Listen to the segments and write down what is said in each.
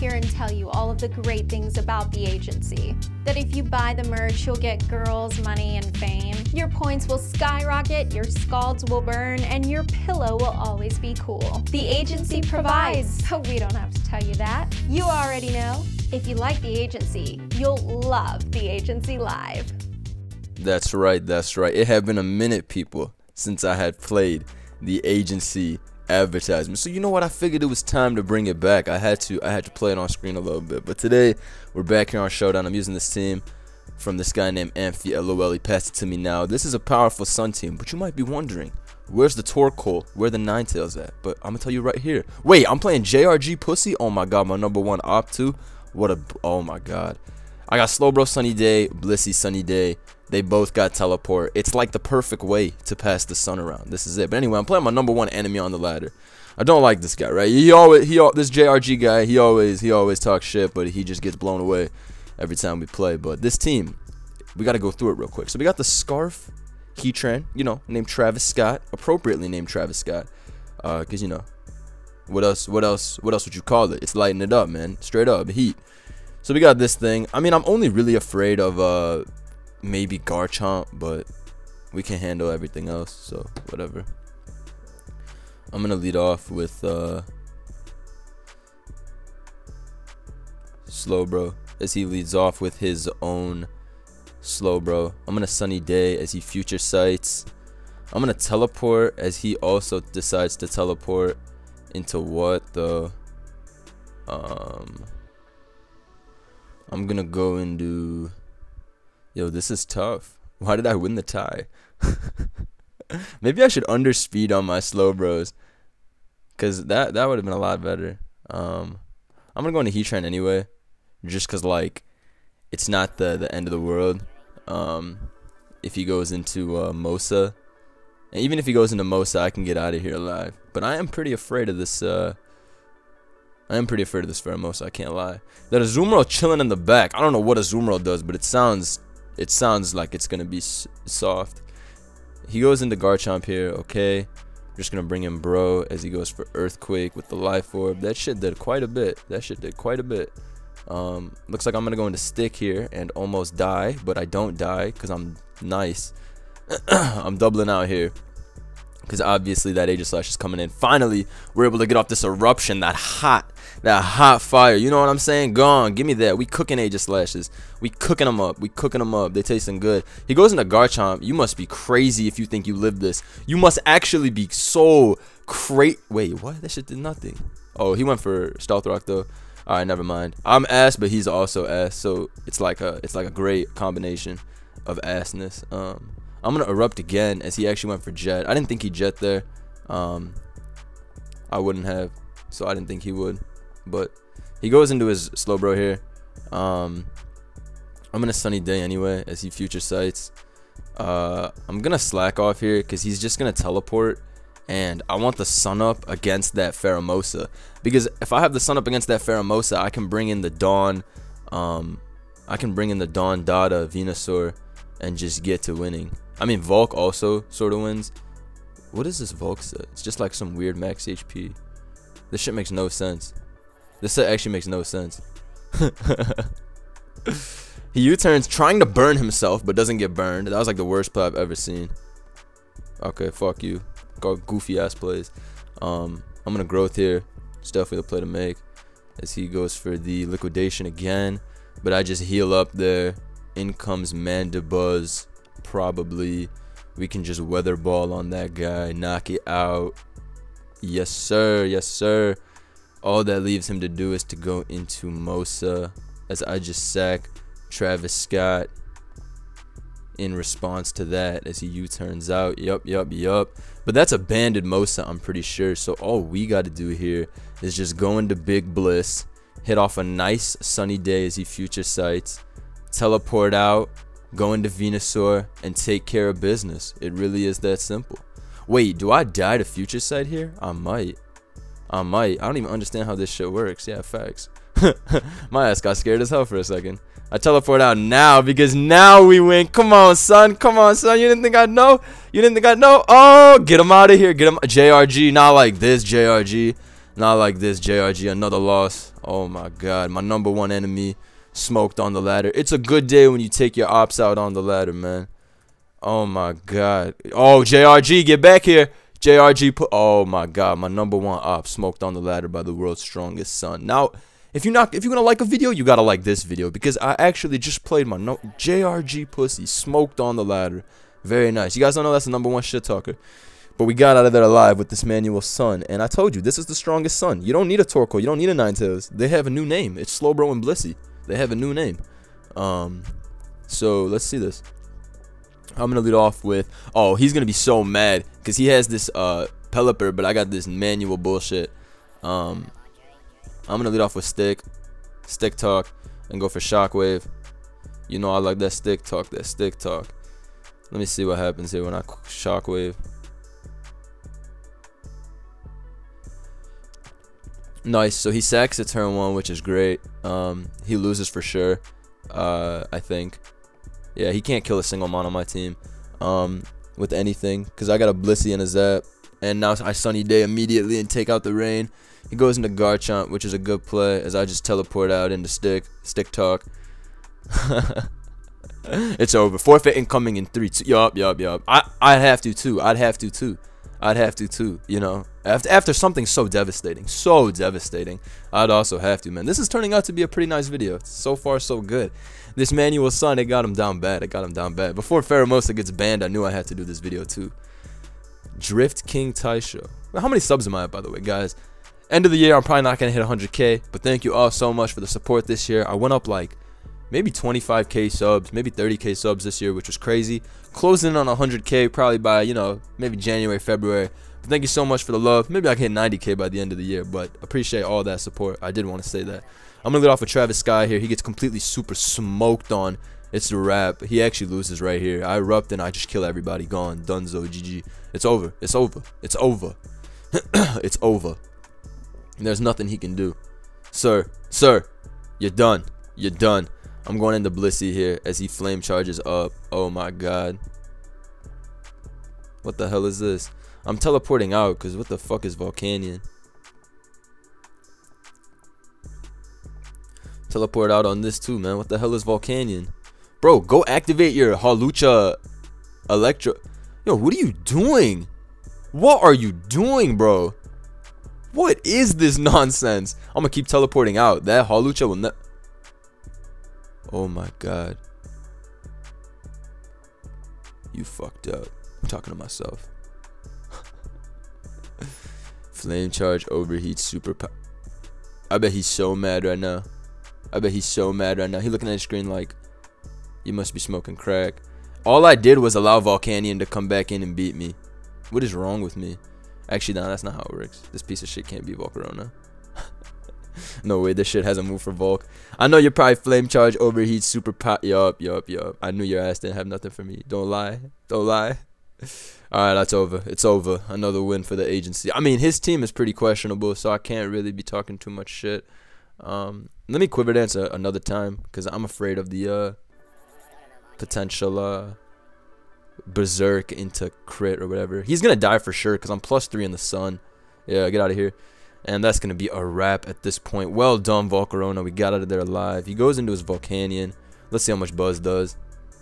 here and tell you all of the great things about the agency. That if you buy the merch, you'll get girls, money, and fame. Your points will skyrocket, your scalds will burn, and your pillow will always be cool. The agency provides, so we don't have to tell you that. You already know. If you like the agency, you'll love the agency live. That's right, that's right. It had been a minute, people, since I had played the agency advertisement. So you know what? I figured it was time to bring it back. I had to I had to play it on screen a little bit. But today we're back here on Showdown. I'm using this team from this guy named Amphi LOL. He passed it to me now. This is a powerful Sun team, but you might be wondering, where's the Torkoal? Where the Ninetales at? But I'm gonna tell you right here. Wait, I'm playing JRG Pussy? Oh my god, my number one op too. What a oh my god. I got Slowbro Sunny Day, Blissey Sunny Day. They both got teleport. It's like the perfect way to pass the sun around. This is it. But anyway, I'm playing my number one enemy on the ladder. I don't like this guy, right? He always he this JRG guy. He always he always talks shit, but he just gets blown away every time we play. But this team, we got to go through it real quick. So we got the Scarf Heatran, you know, named Travis Scott, appropriately named Travis Scott, uh, cause you know, what else? What else? What else would you call it? It's lighting it up, man. Straight up heat. So we got this thing. I mean, I'm only really afraid of uh maybe Garchomp, but we can handle everything else, so whatever. I'm gonna lead off with uh Slowbro as he leads off with his own Slowbro. I'm gonna Sunny Day as he future sights. I'm gonna teleport as he also decides to teleport into what the um I'm gonna go into Yo, this is tough. Why did I win the tie? Maybe I should underspeed on my Slowbros. Cause that that would have been a lot better. Um I'm gonna go into Heatran anyway. Just cause like it's not the the end of the world. Um if he goes into uh, Mosa. And even if he goes into Mosa, I can get out of here alive. But I am pretty afraid of this uh I am pretty afraid of this Pheromosa, I can't lie. That Azumarill chilling in the back. I don't know what Azumarill does, but it sounds it sounds like it's gonna be soft. He goes into Garchomp here, okay. Just gonna bring in Bro as he goes for Earthquake with the Life Orb. That shit did quite a bit. That shit did quite a bit. Um, looks like I'm gonna go into Stick here and almost die, but I don't die because I'm nice. I'm doubling out here because obviously that Aegislash is coming in. Finally, we're able to get off this eruption, that hot, that hot fire. You know what I'm saying? Gone. Give me that. We cooking Aegislashes. We cooking them up. We cooking them up. They tasting good. He goes into Garchomp. You must be crazy if you think you live this. You must actually be so crazy. Wait, what? That shit did nothing. Oh, he went for Stealth Rock though. All right, never mind. I'm ass, but he's also ass, so it's like a it's like a great combination of assness. Um, I'm gonna erupt again as he actually went for jet. I didn't think he'd jet there. Um, I wouldn't have, so I didn't think he would. But he goes into his Slowbro here. Um, I'm in a sunny day anyway as he future sights. Uh, I'm gonna slack off here because he's just gonna teleport. And I want the sun up against that Pheromosa. Because if I have the sun up against that Pheromosa, I can bring in the Dawn. Um, I can bring in the Dawn Dada Venusaur and just get to winning. I mean, Volk also sort of wins. What is this Volk set? It's just like some weird max HP. This shit makes no sense. This set actually makes no sense. he U-turns trying to burn himself, but doesn't get burned. That was like the worst play I've ever seen. Okay, fuck you. Got goofy ass plays. Um, I'm gonna growth here. It's definitely the play to make. As he goes for the liquidation again. But I just heal up there. In comes Mandibuzz. Probably. We can just weather ball on that guy. Knock it out. Yes, sir. Yes, sir. All that leaves him to do is to go into Mosa as I just sack Travis Scott in response to that as he U-turns out. Yup, yup, yup. But that's a banded Mosa, I'm pretty sure. So all we got to do here is just go into Big Bliss, hit off a nice sunny day as he future sights, teleport out, go into Venusaur, and take care of business. It really is that simple. Wait, do I die to future sight here? I might. Um, I might. I don't even understand how this shit works. Yeah, facts. My ass got scared as hell for a second. I teleport out now because now we win. Come on, son. Come on, son. You didn't think I'd know? You didn't think I'd know? Oh, get him out of here. Get him. JRG. Not like this, JRG. Not like this, JRG. Another loss. Oh my god. My number one enemy smoked on the ladder. It's a good day when you take your ops out on the ladder, man. Oh my god. Oh, JRG, get back here. JRG put Oh my god, my number one op smoked on the ladder by the world's strongest son. Now, if you're not if you're gonna like a video, you gotta like this video because I actually just played my no JRG pussy smoked on the ladder. Very nice. You guys don't know that's the number one shit talker. But we got out of there alive with this manual sun. And I told you, this is the strongest sun. You don't need a Torkoal. You don't need a Ninetales. They have a new name. It's Slowbro and Blissey. They have a new name. Um, so let's see this. I'm gonna lead off with. Oh, he's gonna be so mad because he has this uh Pelipper, but I got this manual bullshit. Um, I'm gonna lead off with Stick, Stick Talk, and go for Shockwave. You know I like that Stick Talk, that Stick Talk. Let me see what happens here when I Shockwave. Nice. So he sacks at turn one, which is great. Um, he loses for sure. Uh, I think. Yeah, he can't kill a single mon on my team. Um, with anything, cause I got a Blissey and a Zap, and now I Sunny Day immediately and take out the rain. He goes into Garchomp, which is a good play, as I just teleport out into Stick, Stick Talk. it's over. Forfeit incoming in three. Two. Yup, yup, yup. I I'd have to too. I'd have to too. I'd have to too. You know, after after something so devastating, so devastating, I'd also have to. Man, this is turning out to be a pretty nice video. So far, so good. This manual sun, it got him down bad. It got him down bad. Before Pheromosa gets banned, I knew I had to do this video too. Drift King Taisho. How many subs am I at, by the way, guys? End of the year, I'm probably not gonna hit 100k, but thank you all so much for the support this year. I went up like maybe 25k subs, maybe 30k subs this year, which was crazy. Closing on 100k probably by, you know, maybe January, February. But thank you so much for the love. Maybe I can hit 90k by the end of the year, but appreciate all that support. I did want to say that. I'm to lead off with Travis Sky here. He gets completely super smoked on. It's the wrap. He actually loses right here. I erupt and I just kill everybody. Gone. Dunzo. GG. It's over. It's over. It's over. it's over. There's nothing he can do. Sir. Sir. You're done. You're done. I'm going into Blissey here as he flame charges up. Oh my god. What the hell is this? I'm teleporting out because what the fuck is Volcanion? Teleport out on this too, man. What the hell is Volcanion? Bro, go activate your Hawlucha Electro. Yo, what are you doing? What are you doing, bro? What is this nonsense? I'm gonna keep teleporting out. That Hawlucha will not. Oh my god. You fucked up. I'm talking to myself. Flame charge overheat super power. I bet he's so mad right now. I bet he's so mad right now. He looking at the screen like, you must be smoking crack. All I did was allow Volcanion to come back in and beat me. What is wrong with me? Actually, no, that's not how it works. This piece of shit can't be Volcarona. No way, this shit hasn't moved for Volk. I know you're probably flame charge, overheat, super pot. Yup, yup, yup. I knew your ass didn't have nothing for me. Don't lie. Don't lie. Alright, that's over. It's over. Another win for the agency. I mean, his team is pretty questionable, so I can't really be talking too much shit. Um, let me quiver dance a, another time, because I'm afraid of the uh, potential uh, berserk into crit or whatever. He's going to die for sure, because I'm plus three in the sun. Yeah, get out of here. And that's going to be a wrap at this point. Well done, Volcarona. We got out of there alive. He goes into his Volcanion. Let's see how much Buzz does.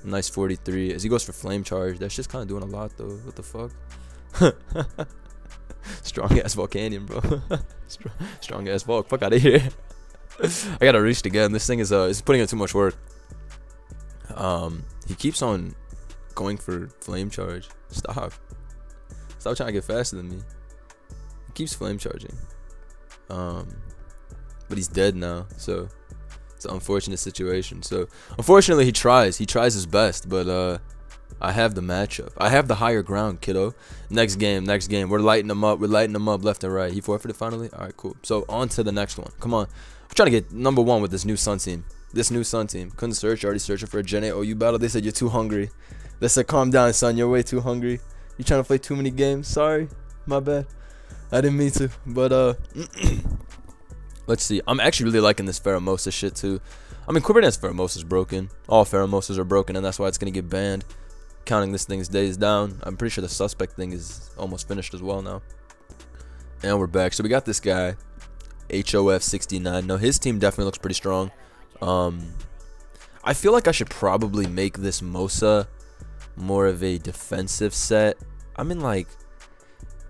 Nice 43. As he goes for Flame Charge. That's just kind of doing a lot, though. What the fuck? strong ass Volcanion, bro. strong, ass Volk. Fuck out of here. I gotta reach again. This thing is uh, is putting in too much work. Um, he keeps on going for Flame Charge. Stop. Stop trying to get faster than me. He keeps Flame Charging. Um, but he's dead now, so it's an unfortunate situation. So unfortunately, he tries. He tries his best, but uh, I have the matchup. I have the higher ground, kiddo. Next game, next game. We're lighting them up. We're lighting them up left and right. He forfeited finally. All right, cool. So on to the next one. Come on. I'm trying to get number one with this new Sun team. This new Sun team. Couldn't search. Already searching for a Gen 8 OU battle. They said you're too hungry. They said calm down, son. You're way too hungry. You trying to play too many games? Sorry, my bad. I didn't mean to, but uh. Let's see. I'm actually really liking this Pheromosa shit too. I mean, Pheromosa is broken. All Pheromosas are broken, and that's why it's gonna get banned. Counting this thing's days down. I'm pretty sure the suspect thing is almost finished as well now. And we're back. So we got this guy, HOF 69. No, his team definitely looks pretty strong. Um, I feel like I should probably make this Mosa more of a defensive set. I mean, like,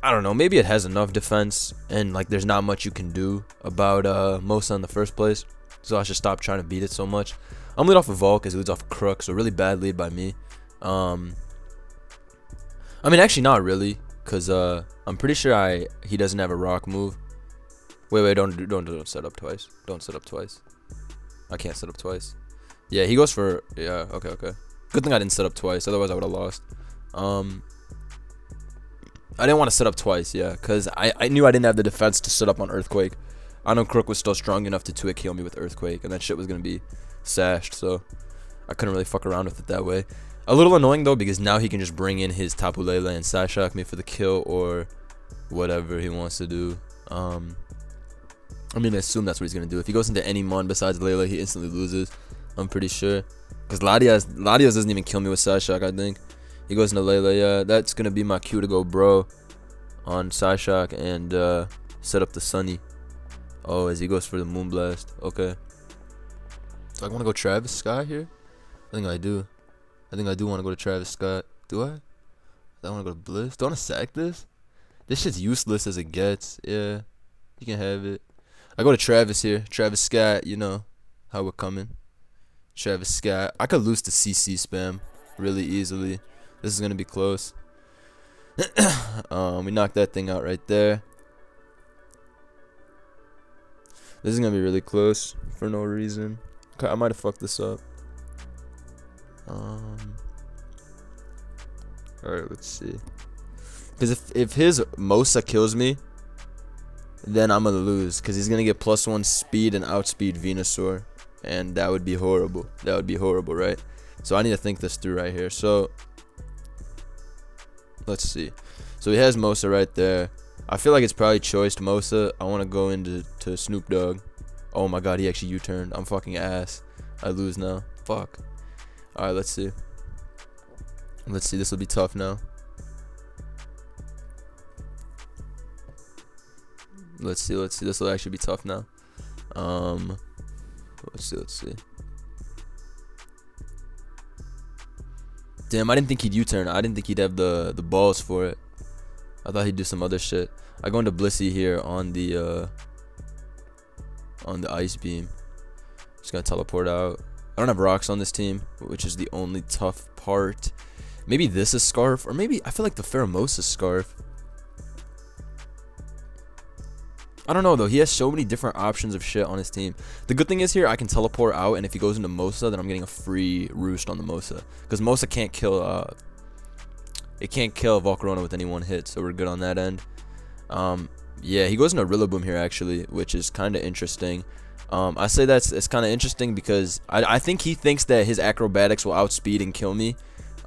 I don't know. Maybe it has enough defense, and like, there's not much you can do about uh, Mosa in the first place. So I should stop trying to beat it so much. I'm lead off of Volk as he leads off Crook, so really bad lead by me. Um, I mean, actually, not really, cause uh, I'm pretty sure I he doesn't have a rock move. Wait, wait, don't don't don't set up twice. Don't set up twice. I can't set up twice. Yeah, he goes for yeah. Okay, okay. Good thing I didn't set up twice, otherwise I would have lost. Um, I didn't want to set up twice, yeah, cause I I knew I didn't have the defense to set up on Earthquake. I know Crook was still strong enough to 2 kill me with Earthquake, and that shit was gonna be sashed, so I couldn't really fuck around with it that way. A little annoying though because now he can just bring in his Tapu Lele and Psyshock me for the kill or whatever he wants to do. Um, I mean, I assume that's what he's gonna do. If he goes into any mon besides Lele, he instantly loses. I'm pretty sure. Because Latias, Latias doesn't even kill me with Psyshock. I think he goes into Lele. Yeah, that's gonna be my cue to go, bro, on Psyshock and uh, set up the Sunny. Oh, as he goes for the Moonblast. Okay. So I want to go Travis Scott here. I think I do. I think I do want to go to Travis Scott. Do I? I want to go to Bliss. Do I want to sack this? This shit's useless as it gets. Yeah, you can have it. I go to Travis here. Travis Scott, you know how we're coming. Travis Scott. I could lose to CC spam really easily. This is gonna be close. um, we knocked that thing out right there. This is gonna be really close for no reason. I might have fucked this up. Um. All right, let's see. Because if if his Mosa kills me, then I'm gonna lose. Because he's gonna get plus one speed and outspeed Venusaur, and that would be horrible. That would be horrible, right? So I need to think this through right here. So let's see. So he has Mosa right there. I feel like it's probably choice Mosa. I want to go into to Snoop Dogg. Oh my god, he actually U-turned. I'm fucking ass. I lose now. Fuck. Alright, let's see. Let's see, this will be tough now. Let's see, let's see. This will actually be tough now. Um let's see, let's see. Damn, I didn't think he'd U-turn. I didn't think he'd have the the balls for it. I thought he'd do some other shit. I go into Blissey here on the uh on the ice beam. Just gonna teleport out. I don't have rocks on this team, which is the only tough part. Maybe this is Scarf, or maybe I feel like the Pheromosa Scarf. I don't know though. He has so many different options of shit on his team. The good thing is here I can teleport out, and if he goes into Mosa, then I'm getting a free roost on the Mosa because Mosa can't kill. Uh, it can't kill Volcarona with any one hit, so we're good on that end. Um, yeah, he goes into Rillaboom here actually, which is kind of interesting. Um, I say that's it's kind of interesting because I, I think he thinks that his acrobatics will outspeed and kill me,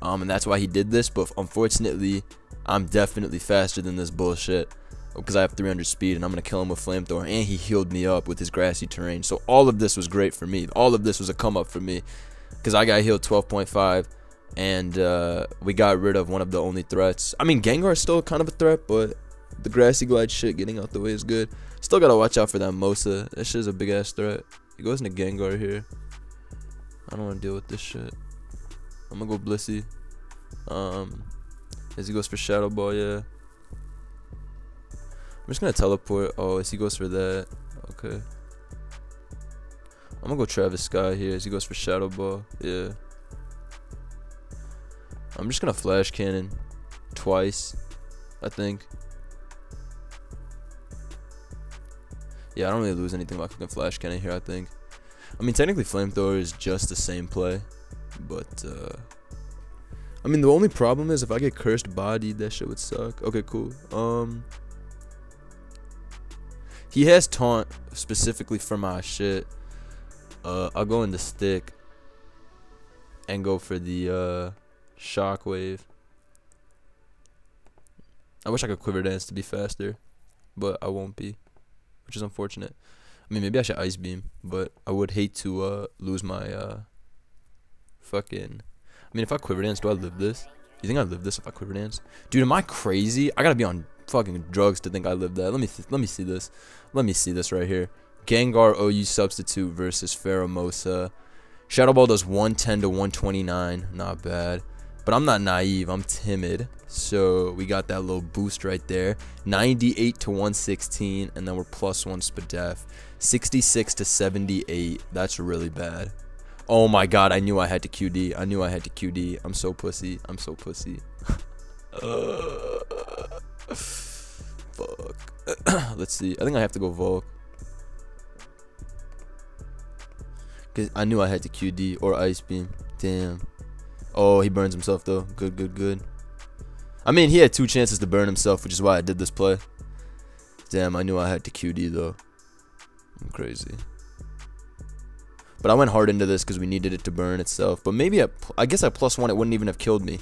um, and that's why he did this. But unfortunately, I'm definitely faster than this bullshit because I have 300 speed and I'm gonna kill him with flamethrower. And he healed me up with his grassy terrain. So all of this was great for me. All of this was a come up for me because I got healed 12.5 and uh, we got rid of one of the only threats. I mean, Gengar is still kind of a threat, but the grassy glide shit getting out the way is good. Still gotta watch out for that Mosa. That shit's a big ass threat. He goes into Gengar here. I don't want to deal with this shit. I'm gonna go Blissey. Um, as he goes for Shadow Ball, yeah. I'm just gonna teleport. Oh, as he goes for that. Okay. I'm gonna go Travis Scott here as he goes for Shadow Ball. Yeah. I'm just gonna Flash Cannon twice, I think. Yeah, I don't really lose anything by fucking Flash Cannon here, I think. I mean, technically Flamethrower is just the same play. But, uh... I mean, the only problem is if I get Cursed Bodied, that shit would suck. Okay, cool. Um... He has Taunt specifically for my shit. Uh, I'll go in the Stick. And go for the, uh... Shockwave. I wish I could Quiver Dance to be faster. But I won't be which is unfortunate. I mean, maybe I should ice beam, but I would hate to uh, lose my uh, fucking. I mean, if I quiver dance, do I live this? You think I live this if I quiver dance? Dude, am I crazy? I gotta be on fucking drugs to think I lived that. Let me let me see this. Let me see this right here. Gengar OU substitute versus Pheromosa. Shadow Ball does 110 to 129. Not bad. But I'm not naive. I'm timid. So we got that little boost right there. 98 to 116. And then we're plus one Spadef. 66 to 78. That's really bad. Oh my god. I knew I had to QD. I knew I had to QD. I'm so pussy. I'm so pussy. uh, fuck. Let's see. I think I have to go Volk. Cause I knew I had to QD or Ice Beam. Damn. Oh, he burns himself though. Good, good, good. I mean, he had two chances to burn himself, which is why I did this play. Damn, I knew I had to QD though. I'm crazy. But I went hard into this because we needed it to burn itself. But maybe at, I guess at plus one, it wouldn't even have killed me.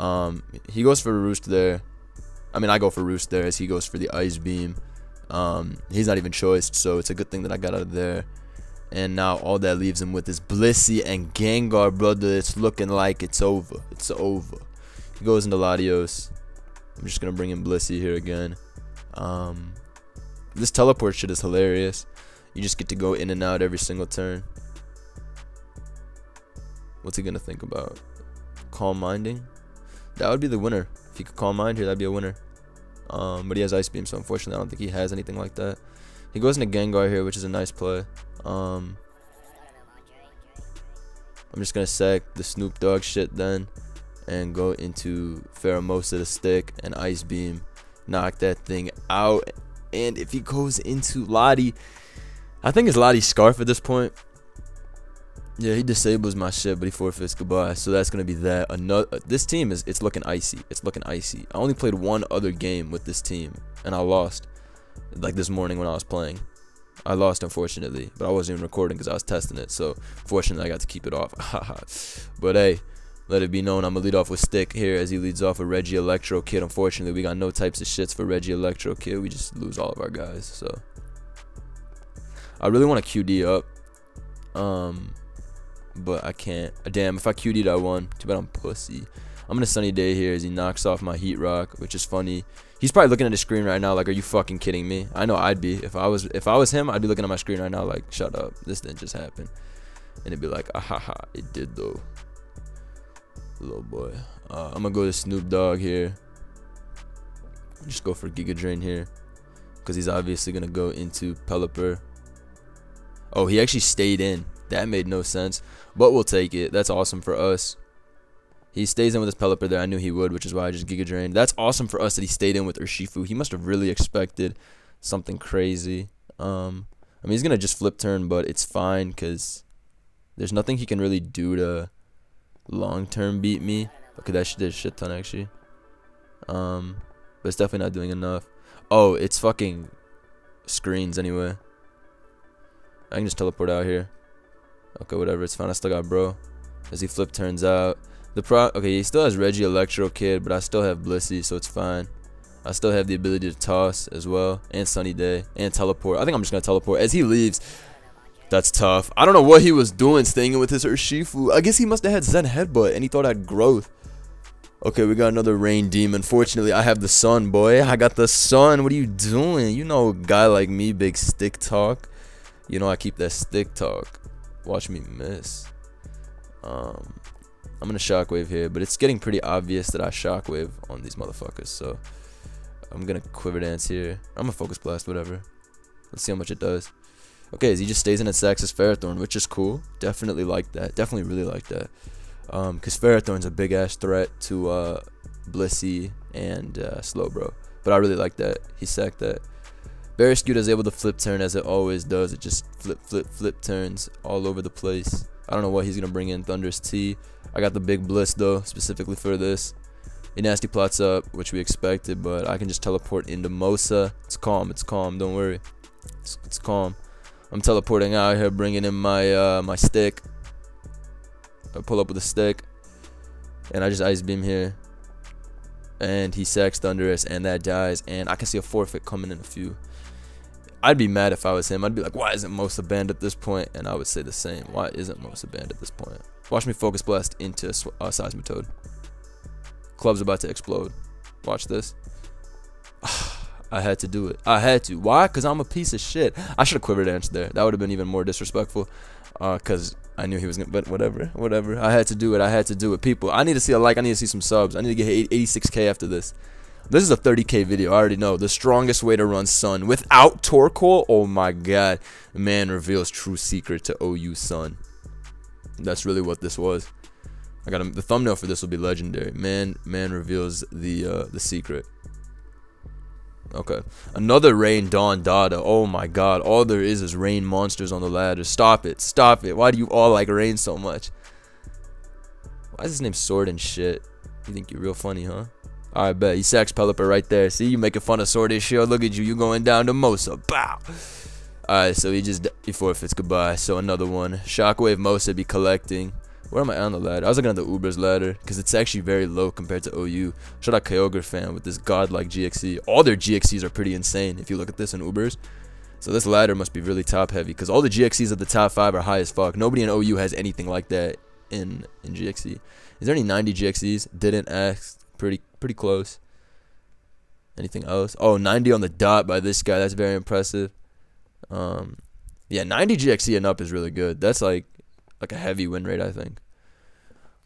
Um, he goes for a roost there. I mean, I go for roost there as he goes for the ice beam. Um, he's not even choiced, so it's a good thing that I got out of there. And now all that leaves him with is Blissey and Gengar, brother. It's looking like it's over. It's over. He goes into Latios. I'm just going to bring in Blissey here again. Um, this teleport shit is hilarious. You just get to go in and out every single turn. What's he going to think about? Calm Minding? That would be the winner. If he could Calm Mind here, that'd be a winner. Um, but he has Ice Beam, so unfortunately I don't think he has anything like that. He goes into Gengar here, which is a nice play. Um, I'm just gonna sack the Snoop Dogg shit then, and go into Pheromosa the stick and Ice Beam, knock that thing out. And if he goes into Lottie, I think it's Lottie's scarf at this point. Yeah, he disables my shit, but he forfeits goodbye. So that's gonna be that. Another. This team is it's looking icy. It's looking icy. I only played one other game with this team, and I lost. Like this morning when I was playing. I lost, unfortunately, but I wasn't even recording because I was testing it. So, fortunately, I got to keep it off. but hey, let it be known I'm to lead off with Stick here as he leads off with Reggie Electro Kid. Unfortunately, we got no types of shits for Reggie Electro Kid. We just lose all of our guys. So, I really want to QD up. Um, but I can't. Damn, if I QD'd, I won. Too bad I'm pussy. I'm in a sunny day here as he knocks off my heat rock, which is funny. He's probably looking at his screen right now like, are you fucking kidding me? I know I'd be. If I was if I was him, I'd be looking at my screen right now like, shut up. This didn't just happen. And it'd be like, ah ha ha, it did though. Little boy. Uh, I'm gonna go to Snoop Dogg here. Just go for Giga Drain here. Because he's obviously gonna go into Pelipper. Oh, he actually stayed in. That made no sense. But we'll take it. That's awesome for us. He stays in with his Pelipper there. I knew he would, which is why I just Giga Drained. That's awesome for us that he stayed in with Urshifu. He must have really expected something crazy. Um, I mean, he's going to just flip turn, but it's fine because there's nothing he can really do to long-term beat me. Okay, that shit did a shit ton, actually. Um, but it's definitely not doing enough. Oh, it's fucking screens anyway. I can just teleport out here. Okay, whatever. It's fine. I still got bro. As he flip turns out. The pro okay, he still has Reggie Electro Kid, but I still have Blissey, so it's fine. I still have the ability to toss as well, and Sunny Day, and teleport. I think I'm just gonna teleport as he leaves. That's tough. I don't know what he was doing staying with his Urshifu. I guess he must have had Zen Headbutt, and he thought I had growth. Okay, we got another Rain Demon. Fortunately, I have the sun, boy. I got the sun. What are you doing? You know, a guy like me, big stick talk. You know, I keep that stick talk. Watch me miss. Um, I'm gonna shockwave here, but it's getting pretty obvious that I shockwave on these motherfuckers. So I'm gonna quiver dance here. I'm gonna focus blast, whatever. Let's see how much it does. Okay, he just stays in its Sax's Ferrothorn, which is cool. Definitely like that. Definitely really like that. Um, because Ferrothorn's a big ass threat to uh Blissey and uh, Slowbro. But I really like that. He sacked that. Barraskewda is able to flip turn as it always does. It just flip, flip, flip turns all over the place. I don't know what he's gonna bring in. Thundurus T. I got the big bliss though, specifically for this. A nasty plots up, which we expected, but I can just teleport into Mosa. It's calm. It's calm. Don't worry. It's, it's calm. I'm teleporting out here, bringing in my uh, my stick. I pull up with a stick, and I just ice beam here. And he sacks Thundurus, and that dies. And I can see a forfeit coming in a few. I'd be mad if I was him. I'd be like, why isn't Mosa banned at this point? And I would say the same. Why isn't Mosa banned at this point? Watch me focus blast into uh, Seismitoad. Club's about to explode. Watch this. I had to do it. I had to. Why? Because I'm a piece of shit. I should have quiver danced there. That would have been even more disrespectful. Because uh, I knew he was going to. But whatever. Whatever. I had to do it. I had to do it. People, I need to see a like. I need to see some subs. I need to get 86k after this. This is a 30k video. I already know. The strongest way to run Sun without Torkoal. Oh my god. Man reveals true secret to OU Sun. That's really what this was. I got the thumbnail for this will be legendary. Man, man reveals the uh, the secret. Okay. Another Rain Dawn Dada. Oh my god. All there is is rain monsters on the ladder. Stop it. Stop it. Why do you all like rain so much? Why is his name Sword and shit? You think you're real funny, huh? Alright, bet. He sacks Pelipper right there. See, you making fun of Sword Shield. Look at you. You going down to Mosa. Bow. Alright, so he just he forfeits goodbye. So another one. Shockwave Mosa be collecting. Where am I on the ladder? I was looking at the Uber's ladder because it's actually very low compared to OU. Shout out Kyogre fan with this godlike GXE. All their GXEs are pretty insane if you look at this in Ubers. So this ladder must be really top heavy because all the GXEs of the top five are high as fuck. Nobody in OU has anything like that in in GXE. Is there any 90 GXEs? Didn't ask. Pretty pretty close. Anything else? Oh, 90 on the dot by this guy. That's very impressive. Um, yeah, 90 GXE and up is really good. That's like like a heavy win rate, I think.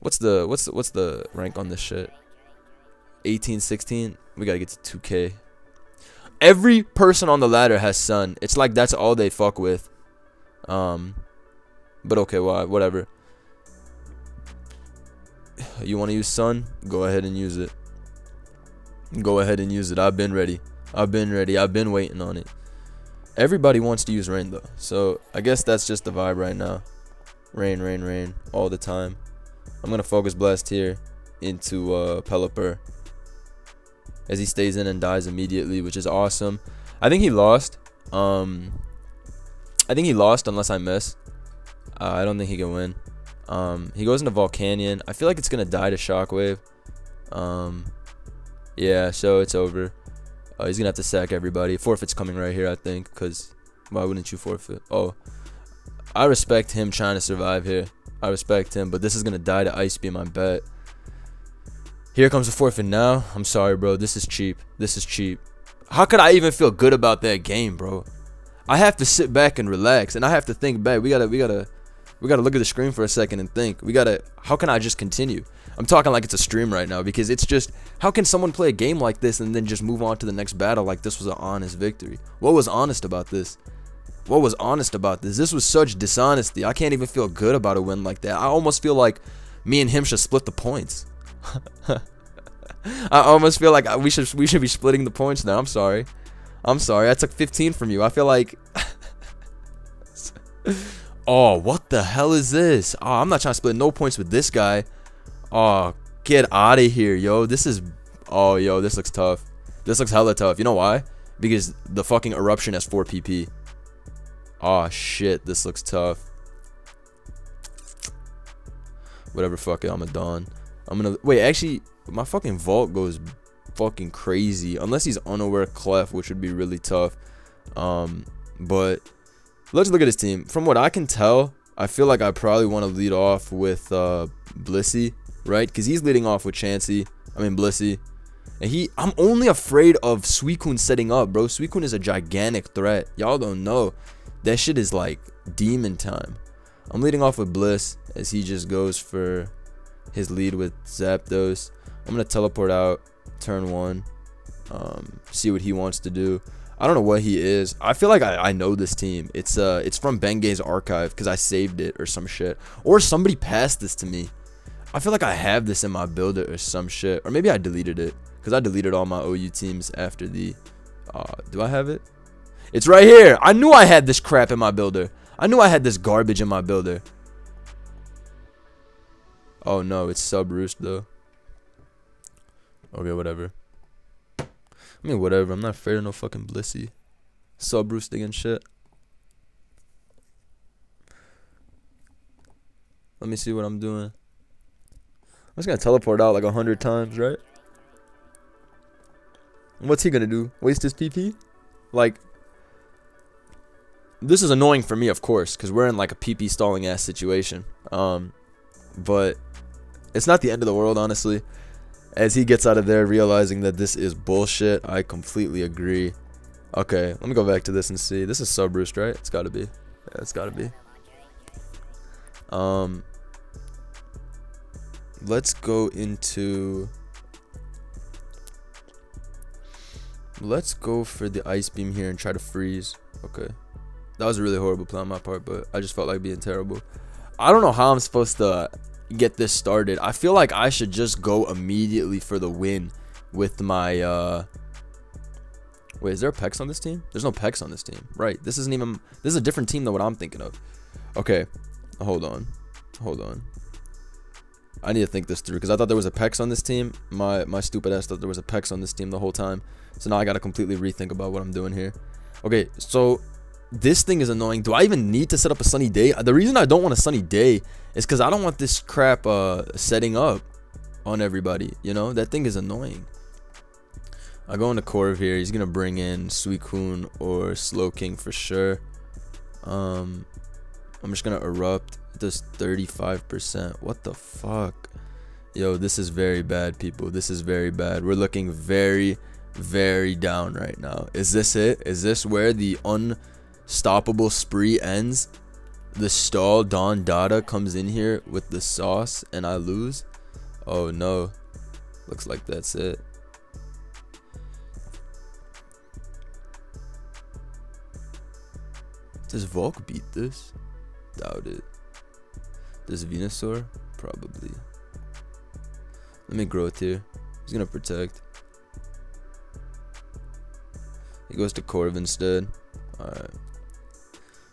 What's the what's the, what's the rank on this shit? 18, 16. We gotta get to 2K. Every person on the ladder has Sun. It's like that's all they fuck with. Um, but okay, well, whatever. You want to use Sun? Go ahead and use it. Go ahead and use it. I've been ready. I've been ready. I've been waiting on it. Everybody wants to use rain though, so I guess that's just the vibe right now. Rain, rain, rain, all the time. I'm gonna focus blast here into uh, Pelipper as he stays in and dies immediately, which is awesome. I think he lost. Um, I think he lost unless I miss. Uh, I don't think he can win. Um, he goes into Volcanion. I feel like it's gonna die to Shockwave. Um, yeah, so it's over. Uh, he's gonna have to sack everybody. Forfeit's coming right here, I think, because why wouldn't you forfeit? Oh, I respect him trying to survive here. I respect him, but this is gonna die to Ice Beam, I bet. Here comes the forfeit now. I'm sorry, bro. This is cheap. This is cheap. How could I even feel good about that game, bro? I have to sit back and relax, and I have to think back. We gotta, we gotta, we gotta look at the screen for a second and think. We gotta. How can I just continue? I'm talking like it's a stream right now because it's just how can someone play a game like this and then just move on to the next battle like this was an honest victory? What was honest about this? What was honest about this? This was such dishonesty. I can't even feel good about a win like that. I almost feel like me and him should split the points. I almost feel like we should we should be splitting the points now. I'm sorry. I'm sorry. I took 15 from you. I feel like Oh, what the hell is this? Oh, I'm not trying to split no points with this guy. Oh, get out of here, yo. This is... Oh, yo, this looks tough. This looks hella tough. You know why? Because the fucking eruption has 4 PP. Oh, shit. This looks tough. Whatever, fuck it. I'm a Dawn. I'm gonna... Wait, actually, my fucking vault goes fucking crazy. Unless he's unaware Clef, which would be really tough. Um, but let's look at his team. From what I can tell, I feel like I probably want to lead off with uh, Blissey right? Because he's leading off with Chansey. I mean, Blissey. And he, I'm only afraid of Suicune setting up, bro. Suicune is a gigantic threat. Y'all don't know. That shit is like demon time. I'm leading off with Bliss as he just goes for his lead with Zapdos. I'm going to teleport out turn one. Um, see what he wants to do. I don't know what he is. I feel like I, I know this team. It's uh it's from Bengay's archive because I saved it or some shit. Or somebody passed this to me. I feel like I have this in my builder or some shit. Or maybe I deleted it. Because I deleted all my OU teams after the... Uh, do I have it? It's right here. I knew I had this crap in my builder. I knew I had this garbage in my builder. Oh no, it's sub roost though. Okay, whatever. I mean, whatever. I'm not afraid of no fucking Blissey. Sub roosting and shit. Let me see what I'm doing. I'm just gonna teleport out like a hundred times, right? What's he gonna do? Waste his PP? Like, this is annoying for me, of course, because we're in like a PP stalling ass situation. Um, but it's not the end of the world, honestly. As he gets out of there, realizing that this is bullshit. I completely agree. Okay, let me go back to this and see. This is sub roost, right? It's gotta be. Yeah, it's gotta be. Um, let's go into. Let's go for the ice beam here and try to freeze. Okay. That was a really horrible play on my part, but I just felt like being terrible. I don't know how I'm supposed to get this started. I feel like I should just go immediately for the win with my uh Wait, is there a Pex on this team? There's no Pex on this team. Right. This isn't even this is a different team than what I'm thinking of. Okay. Hold on. Hold on. I need to think this through because I thought there was a Pex on this team. My my stupid ass thought there was a Pex on this team the whole time. So now I got to completely rethink about what I'm doing here. Okay, so this thing is annoying. Do I even need to set up a sunny day? The reason I don't want a sunny day is because I don't want this crap uh, setting up on everybody. You know, that thing is annoying. I go into Corv here. He's going to bring in Suicune or Slowking for sure. Um, I'm just to erupt. It does 35%. What the fuck? Yo, this is very bad, people. This is very bad. We're looking very very down right now. Is this it? Is this where the unstoppable spree ends? The stall Don Dada comes in here with the sauce and I lose? Oh no. Looks like that's it. Does Volk beat this? Doubt it. This Venusaur? Probably. Let me growth here. He's gonna protect. He goes to Corv instead. Alright.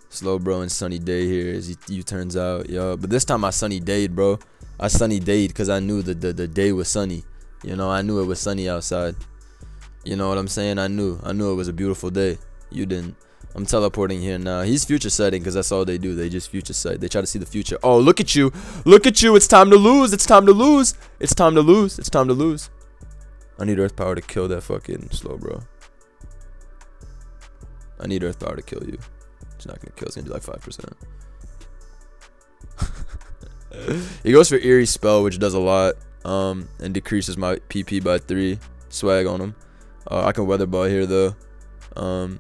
Slowbro and Sunny Day here as he turns out. Yo, but this time I Sunny Dayed, bro. I Sunny Dayed because I knew that the, the day was sunny. You know, I knew it was sunny outside. You know what I'm saying? I knew. I knew it was a beautiful day. You didn't. I'm teleporting here now. He's future sighting because that's all they do. They just future sight. They try to see the future. Oh, look at you. Look at you. It's time to lose. It's time to lose. It's time to lose. It's time to lose. I need earth power to kill that fucking Slowbro. I need Earth Power to kill you. It's not gonna kill. It's gonna do like five percent. he goes for Eerie Spell, which does a lot, um, and decreases my PP by three. Swag on him. Uh, I can Weather Ball here though. Um,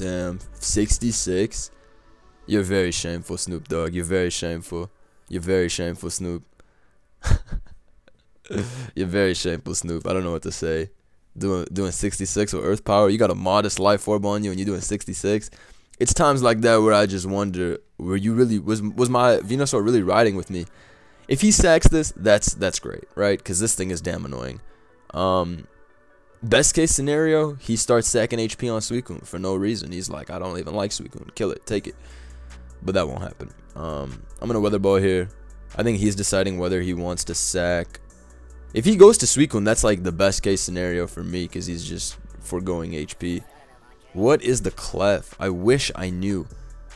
damn, 66. You're very shameful, Snoop Dogg. You're very shameful. You're very shameful, Snoop. You're very shameful, Snoop. I don't know what to say. Doing doing 66 with Earth Power. You got a modest life orb on you, and you're doing 66. It's times like that where I just wonder, were you really was was my Venusaur really riding with me? If he sacks this, that's that's great, right? Because this thing is damn annoying. Um, best case scenario, he starts sacking HP on Suicune for no reason. He's like, I don't even like Suicune. Kill it, take it. But that won't happen. Um, I'm gonna Weather Ball here. I think he's deciding whether he wants to sack if he goes to Suicune, that's like the best case scenario for me because he's just foregoing HP. What is the clef? I wish I knew.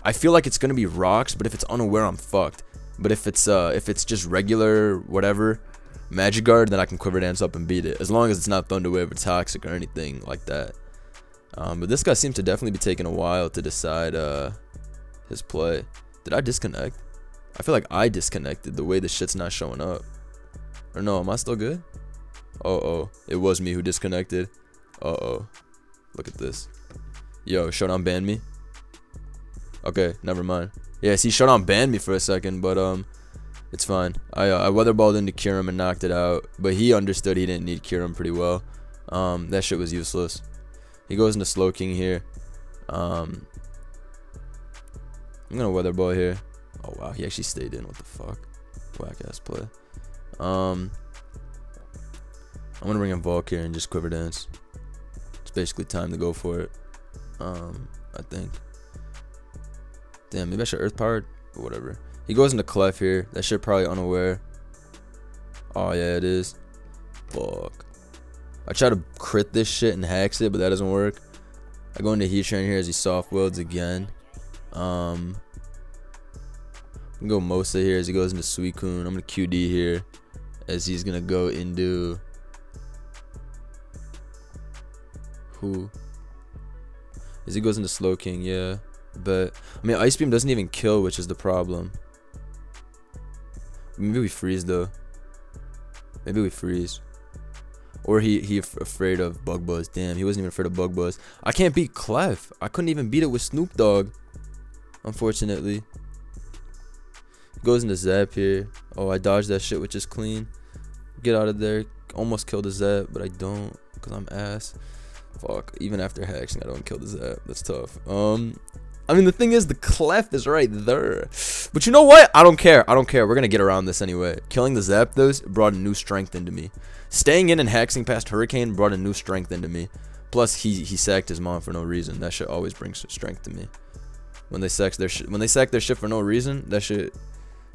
I feel like it's gonna be rocks, but if it's unaware, I'm fucked. But if it's uh if it's just regular whatever magic guard, then I can quiver dance up and beat it. As long as it's not thunder wave or toxic or anything like that. Um, but this guy seems to definitely be taking a while to decide uh his play. Did I disconnect? I feel like I disconnected the way the shit's not showing up. Or no, am I still good? Uh oh, it was me who disconnected. Uh oh, look at this. Yo, Showdown banned me. Okay, never mind. Yeah, see, Showdown banned me for a second, but um, it's fine. I uh, I weatherballed into Kyurem and knocked it out, but he understood he didn't need Kyurem pretty well. Um, that shit was useless. He goes into Slowking here. Um, I'm gonna weatherball here. Oh wow, he actually stayed in. What the fuck? Whack ass play. Um, I'm gonna bring in Volk here and just Quiver Dance. It's basically time to go for it. Um, I think. Damn, maybe I should Earth Powered, but whatever. He goes into Clef here. That shit probably unaware. Oh yeah, it is. Fuck. I try to crit this shit and hacks it, but that doesn't work. I go into Heatran here as he soft wields again. Um, I'm gonna go Mosa here as he goes into Suicune. I'm gonna QD here as he's gonna go into who as he goes into Slowking, yeah. But I mean Ice Beam doesn't even kill, which is the problem. Maybe we freeze though. Maybe we freeze. Or he he af- afraid of bug buzz. Damn, he wasn't even afraid of bug buzz. I can't beat Clef. I couldn't even beat it with Snoop Dogg. Unfortunately. Goes into Zap here. Oh, I dodged that shit, which is clean. Get out of there. Almost killed the Zap, but I don't because I'm ass. Fuck. Even after hexing, I don't kill the Zap. That's tough. Um, I mean, the thing is, the clef is right there. But you know what? I don't care. I don't care. We're going to get around this anyway. Killing the Zapdos brought a new strength into me. Staying in and hexing past Hurricane brought a new strength into me. Plus, he, he sacked his mom for no reason. That shit always brings strength to me. When they sack their when they sack their shit for no reason, that shit,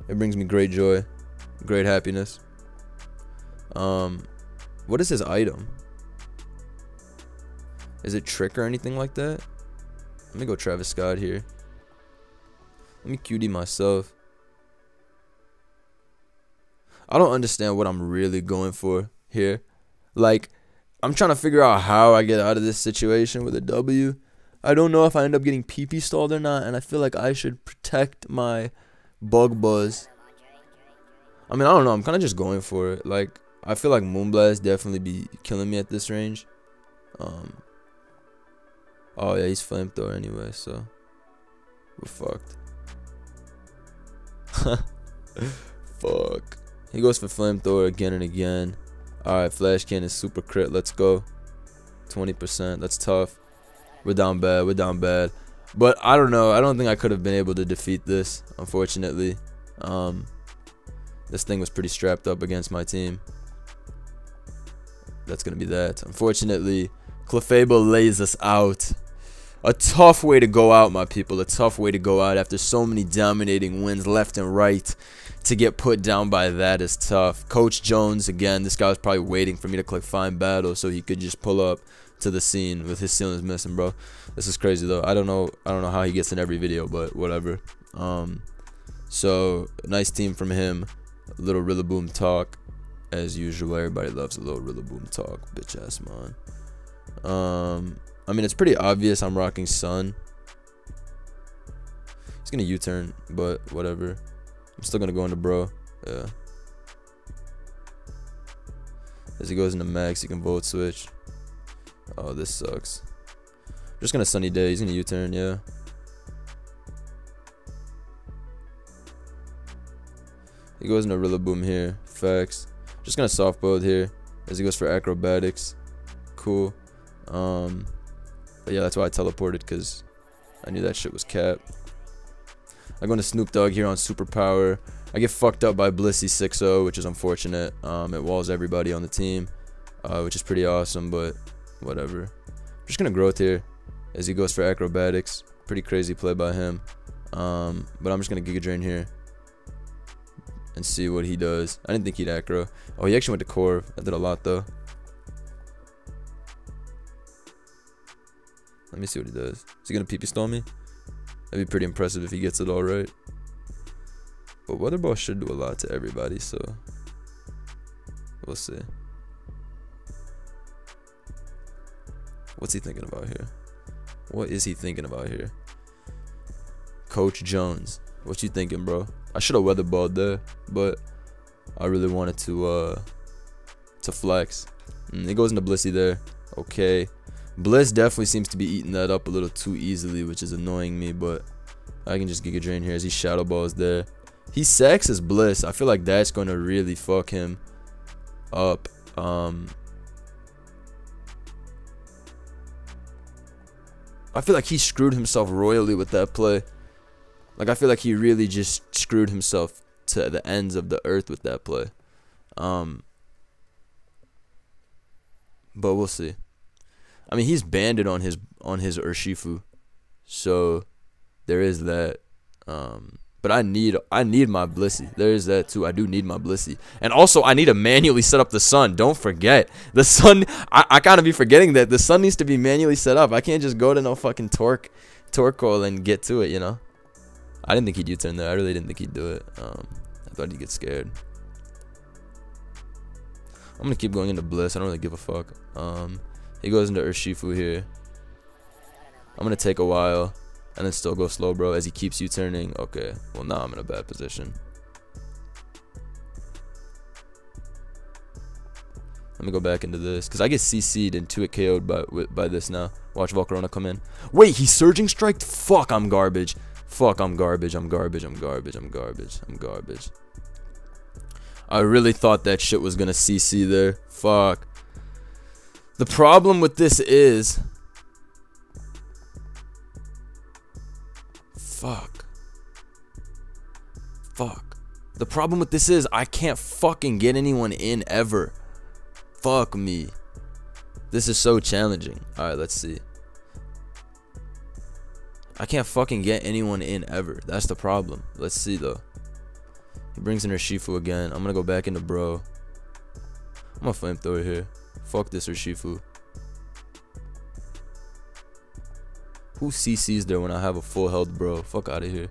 it brings me great joy, great happiness. Um, what is his item? Is it trick or anything like that? Let me go Travis Scott here. Let me QD myself. I don't understand what I'm really going for here. Like, I'm trying to figure out how I get out of this situation with a W. I don't know if I end up getting PP stalled or not, and I feel like I should protect my bug buzz. I mean, I don't know. I'm kind of just going for it. Like, I feel like Moonblast definitely be killing me at this range. Um, Oh yeah, he's flamethrower anyway, so we're fucked. Fuck. He goes for flamethrower again and again. Alright, flash cannon is super crit, let's go. 20%, that's tough. We're down bad, we're down bad. But I don't know, I don't think I could have been able to defeat this, unfortunately. Um this thing was pretty strapped up against my team. That's gonna be that. Unfortunately, Clefable lays us out. A tough way to go out, my people. A tough way to go out after so many dominating wins left and right. To get put down by that is tough. Coach Jones, again, this guy was probably waiting for me to click find battle so he could just pull up to the scene with his ceilings missing, bro. This is crazy though. I don't know. I don't know how he gets in every video, but whatever. Um, so nice team from him. A little Rillaboom talk, as usual. Everybody loves a little Rillaboom talk, bitch ass man. Um, I mean, it's pretty obvious I'm rocking Sun. He's gonna U-turn, but whatever. I'm still gonna go into Bro. Yeah. As he goes into Max, he can Volt Switch. Oh, this sucks. Just gonna Sunny Day. He's gonna U-turn, yeah. He goes into Rillaboom here. Facts. Just gonna soft both here. As he goes for acrobatics. Cool. Um, but yeah, that's why I teleported because I knew that shit was cap. I go into Snoop Dogg here on Superpower. I get fucked up by Blissey 6-0, which is unfortunate. Um, it walls everybody on the team, uh, which is pretty awesome, but whatever. I'm just gonna growth here as he goes for acrobatics. Pretty crazy play by him. Um, but I'm just gonna Giga Drain here and see what he does. I didn't think he'd acro. Oh, he actually went to Corv. I did a lot though. Let me see what he does. Is he gonna PP stall me? That'd be pretty impressive if he gets it all right. But Weather Ball should do a lot to everybody, so we'll see. What's he thinking about here? What is he thinking about here? Coach Jones, what you thinking, bro? I should have weather balled there, but I really wanted to uh to flex. And it goes into Blissey there. Okay. Bliss definitely seems to be eating that up a little too easily, which is annoying me, but I can just Giga Drain here as he Shadow Balls there. He sexes Bliss. I feel like that's going to really fuck him up. Um, I feel like he screwed himself royally with that play. Like, I feel like he really just screwed himself to the ends of the earth with that play. Um, but we'll see. I mean, he's banded on his on his Urshifu, so there is that. Um, but I need I need my Blissey. There is that too. I do need my Blissey, and also I need to manually set up the sun. Don't forget the sun. I, I gotta be forgetting that the sun needs to be manually set up. I can't just go to no fucking torque Torkoal and get to it. You know. I didn't think he'd U-turn there. I really didn't think he'd do it. Um, I thought he'd get scared. I'm gonna keep going into Bliss. I don't really give a fuck. Um, he goes into Urshifu here. I'm going to take a while and then still go slow, bro, as he keeps U-turning. Okay, well, now I'm in a bad position. Let me go back into this because I get CC'd and 2 it KO'd by, by this now. Watch Volcarona come in. Wait, he's surging strike? Fuck, I'm garbage. Fuck, I'm garbage. I'm garbage. I'm garbage. I'm garbage. I'm garbage. I really thought that shit was going to CC there. Fuck. The problem with this is. Fuck. Fuck. The problem with this is I can't fucking get anyone in ever. Fuck me. This is so challenging. Alright, let's see. I can't fucking get anyone in ever. That's the problem. Let's see though. He brings in Urshifu again. I'm gonna go back into bro. I'm a flamethrower here. Fuck this Urshifu. Who CCs there when I have a full health bro? Fuck out of here.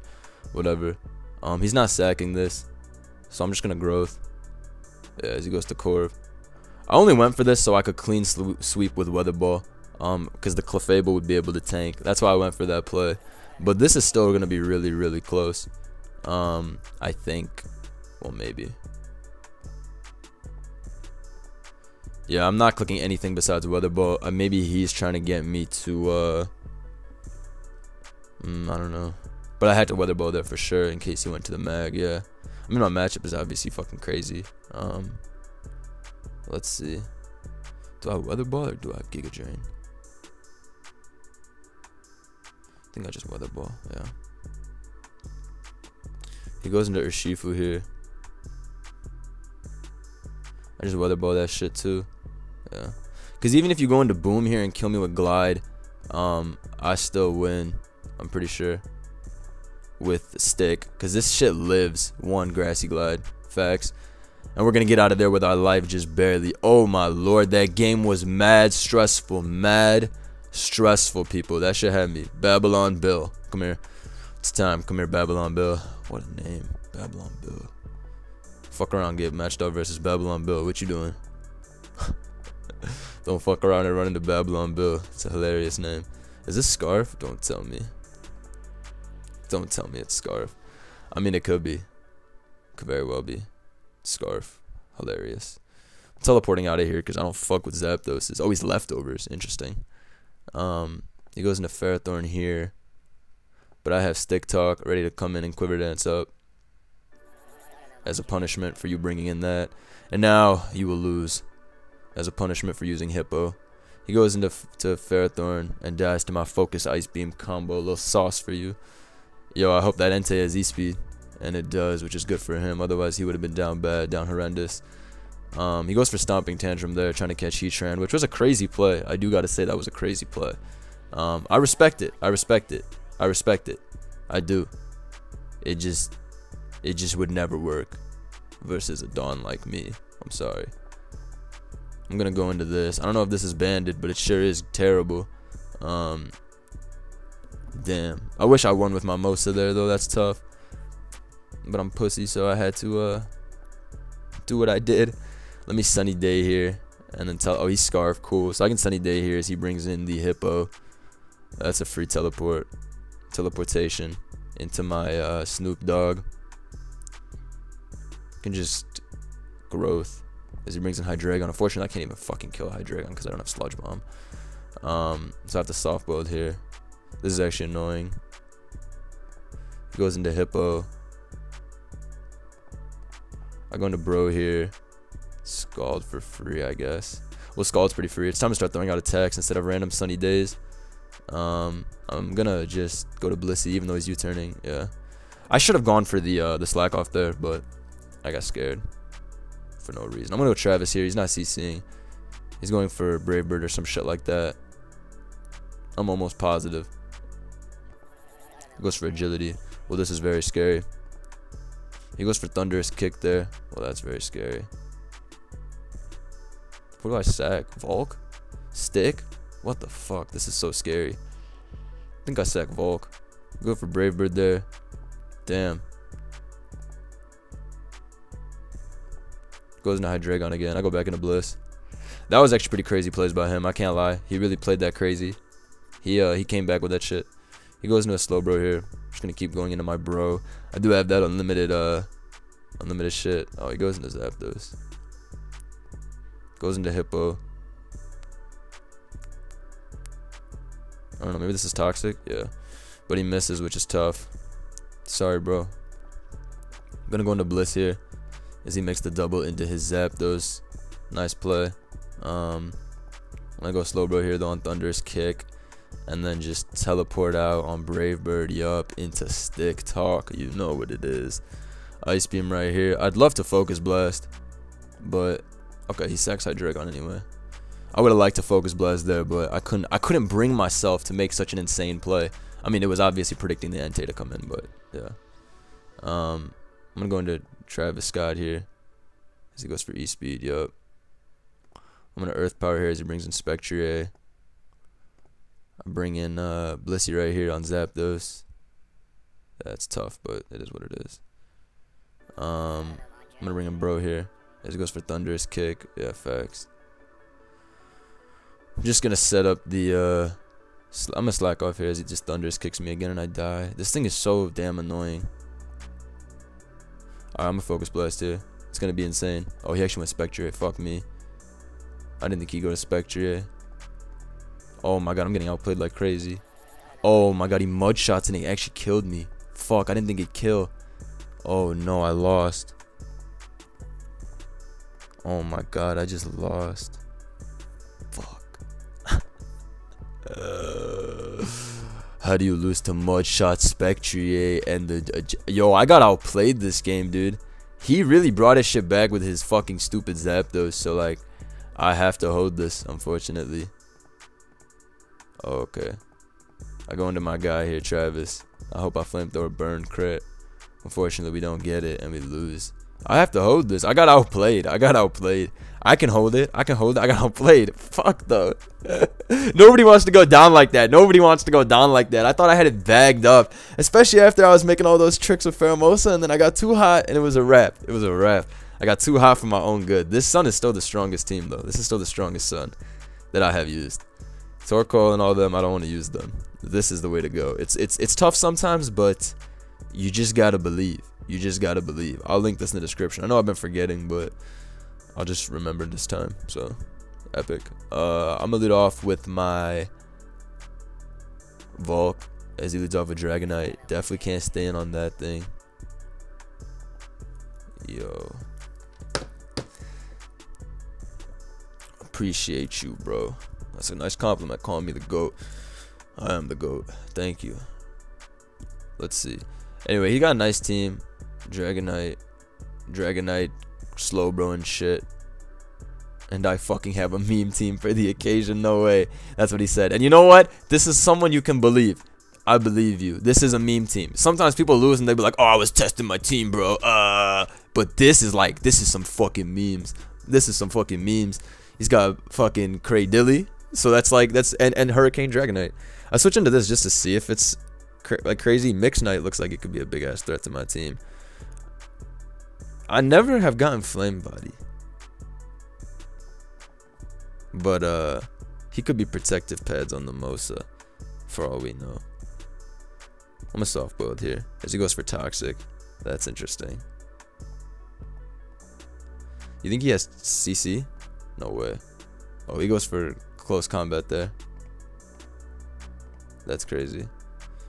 Whatever. Um, he's not sacking this. So I'm just gonna growth. Yeah, as he goes to Corv. I only went for this so I could clean sweep with Weather Ball. Um, because the Clefable would be able to tank. That's why I went for that play. But this is still gonna be really, really close. Um, I think. Well, maybe. Yeah, I'm not clicking anything besides Weather Ball. Uh, maybe he's trying to get me to, uh... Mm, I don't know. But I had to Weather Ball there for sure in case he went to the mag, yeah. I mean, my matchup is obviously fucking crazy. Um, let's see. Do I Weather Ball or do I Giga Drain? I think I just Weather Ball, yeah. He goes into Urshifu here. I just Weather Ball that shit too. Yeah. Because even if you go into Boom here and kill me with Glide, um, I still win. I'm pretty sure with stick. Because this shit lives one grassy glide. Facts. And we're gonna get out of there with our life just barely. Oh my lord that game was mad stressful mad stressful people. That shit had me. Babylon bill. Come here. It's time. Come here babylon bill. What a name. Babylon bill. Fuck around get matched up versus babylon bill. What you doing don't fuck around and run into babylon bill it's a hilarious name is this scarf don't tell me don't tell me it's Scarf. I mean, it could be. Could very well be. Scarf. Hilarious. I'm teleporting out of here because I don't fuck with Zapdos. It's always leftovers. Interesting. Um, he goes into Ferrothorn here. But I have Stick Talk ready to come in and Quiver Dance up. As a punishment for you bringing in that. And now you will lose. As a punishment for using Hippo. He goes into to Ferrothorn and dies to my Focus Ice Beam combo. A little sauce for you. Yo, I hope that Entei has E-Speed. And it does, which is good for him. Otherwise, he would have been down bad, down horrendous. Um, he goes for Stomping Tantrum there, trying to catch Heatran, which was a crazy play. I do got to say that was a crazy play. Um, I respect it. I respect it. I respect it. I do. It just, it just would never work versus a Dawn like me. I'm sorry. I'm gonna go into this. I don't know if this is banded, but it sure is terrible. Um, Damn. I wish I won with my Mosa there though. That's tough. But I'm pussy, so I had to uh do what I did. Let me sunny day here. And then tell oh he's scarf, cool. So I can sunny day here as he brings in the hippo. That's a free teleport. Teleportation into my uh, Snoop Dogg. Can just growth as he brings in Hydreigon. Unfortunately, I can't even fucking kill Hydreigon because I don't have Sludge Bomb. Um, so I have to soft build here. This is actually annoying. He goes into Hippo. I go into Bro here. Scald for free, I guess. Well, Scald's pretty free. It's time to start throwing out attacks instead of random sunny days. Um, I'm gonna just go to Blissey, even though he's U-turning. Yeah, I should have gone for the uh, the slack off there, but I got scared for no reason. I'm gonna go Travis here. He's not CCing. He's going for Brave Bird or some shit like that. I'm almost positive. He goes for agility. Well, this is very scary. He goes for thunderous kick there. Well, that's very scary. What do I sack? Volk? Stick? What the fuck? This is so scary. I think I sack Volk. Go for Brave Bird there. Damn. Goes into Hydreigon again. I go back into Bliss. That was actually pretty crazy plays by him. I can't lie. He really played that crazy. He uh he came back with that shit. He goes into a Slowbro here. Just gonna keep going into my bro. I do have that unlimited uh unlimited shit. Oh, he goes into Zapdos. Goes into Hippo. I don't know, maybe this is toxic? Yeah. But he misses, which is tough. Sorry, bro. I'm gonna go into Bliss here as he makes the double into his Zapdos. Nice play. Um, I'm gonna go Slowbro here though on Thunderous Kick. And then just teleport out on Brave Bird, yup, into Stick Talk. You know what it is. Ice Beam right here. I'd love to Focus Blast. But, okay, he sacks Hydreigon anyway. I would have liked to Focus Blast there, but I couldn't I couldn't bring myself to make such an insane play. I mean, it was obviously predicting the Entei to come in, but, yeah. Um, I'm going to go into Travis Scott here. As he goes for E-Speed, yup. I'm going to Earth Power here as he brings in Spectrier. I bring in uh, Blissey right here on Zapdos. That's tough, but it is what it is. Um, I'm going to bring in Bro here as he goes for Thunderous Kick. Yeah, facts. I'm just going to set up the... Uh, I'm going to slack off here as he just Thunderous Kicks me again and I die. This thing is so damn annoying. Alright, I'm to Focus Blast here. It's to be insane. Oh, he actually went Spectrier. Fuck me. I didn't think he'd go to Spectrier. Oh my god, I'm getting outplayed like crazy. Oh my god, he mud shots and he actually killed me. Fuck, I didn't think he'd kill. Oh no, I lost. Oh my god, I just lost. Fuck. uh, how do you lose to Mudshot, Spectrier, and the... Uh, yo, I got outplayed this game, dude. He really brought his shit back with his fucking stupid Zapdos, so like... I have to hold this, unfortunately. Okay. I go into my guy here, Travis. I hope I flamethrower burn crit. Unfortunately, we don't get it and we lose. I have to hold this. I got outplayed. I got outplayed. I can hold it. I can hold it. I got outplayed. Fuck though. Nobody wants to go down like that. Nobody wants to go down like that. I thought I had it bagged up, especially after I was making all those tricks with Pheromosa, and then I got too hot, and it was a wrap. It was a wrap. I got too hot for my own good. This Sun is still the strongest team, though. This is still the strongest Sun that I have used. Torkoal and all them, I don't want to use them. This is the way to go. It's it's it's tough sometimes, but you just gotta believe. You just gotta believe. I'll link this in the description. I know I've been forgetting, but I'll just remember this time. So epic. Uh, I'm gonna lead off with my Volk as he leads off with Dragonite. Definitely can't stand on that thing. Yo. Appreciate you, bro. That's a nice compliment calling me the GOAT. I am the GOAT. Thank you. Let's see. Anyway, he got a nice team. Dragonite. Dragonite. Slowbro and shit. And I fucking have a meme team for the occasion. No way. That's what he said. And you know what? This is someone you can believe. I believe you. This is a meme team. Sometimes people lose and they be like, oh, I was testing my team, bro. Uh, but this is like, this is some fucking memes. This is some fucking memes. He's got fucking Cradily. So that's like that's and, and Hurricane Dragonite. I switch into this just to see if it's cra like crazy. Mix Knight looks like it could be a big ass threat to my team. I never have gotten Flame Body, but uh, he could be protective pads on the Mosa, for all we know. I'm a soft-boiled here as he goes for Toxic. That's interesting. You think he has CC? No way. Oh, he goes for close combat there. That's crazy.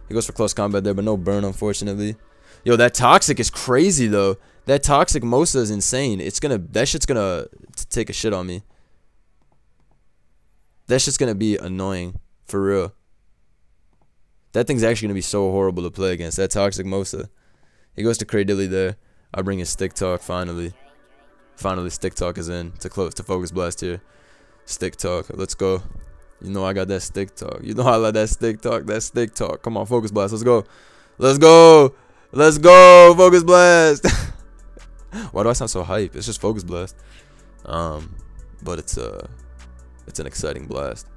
He goes for close combat there, but no burn, unfortunately. Yo, that toxic is crazy though. That toxic Mosa is insane. It's gonna that shit's gonna take a shit on me. That shit's gonna be annoying for real. That thing's actually gonna be so horrible to play against. That toxic Mosa. He goes to Cradily there. I bring his stick talk finally. Finally, stick talk is in to close to focus blast here. Stick talk. Let's go. You know I got that stick talk. You know I like that stick talk. That stick talk. Come on, focus blast. Let's go. Let's go. Let's go. Focus blast. Why do I sound so hype? It's just focus blast. Um, but it's uh, it's an exciting blast.